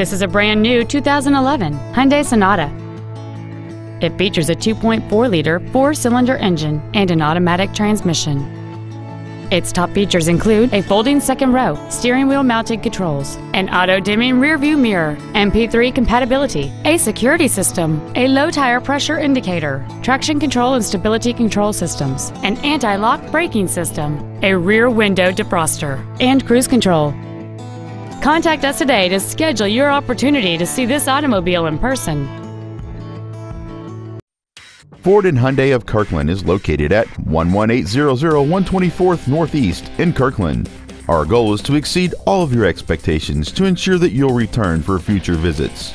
This is a brand new 2011 Hyundai Sonata. It features a 2.4-liter four-cylinder engine and an automatic transmission. Its top features include a folding second row, steering wheel mounted controls, an auto dimming rear view mirror, MP3 compatibility, a security system, a low tire pressure indicator, traction control and stability control systems, an anti-lock braking system, a rear window defroster, and cruise control. Contact us today to schedule your opportunity to see this automobile in person. Ford and Hyundai of Kirkland is located at 11800 124th Northeast in Kirkland. Our goal is to exceed all of your expectations to ensure that you'll return for future visits.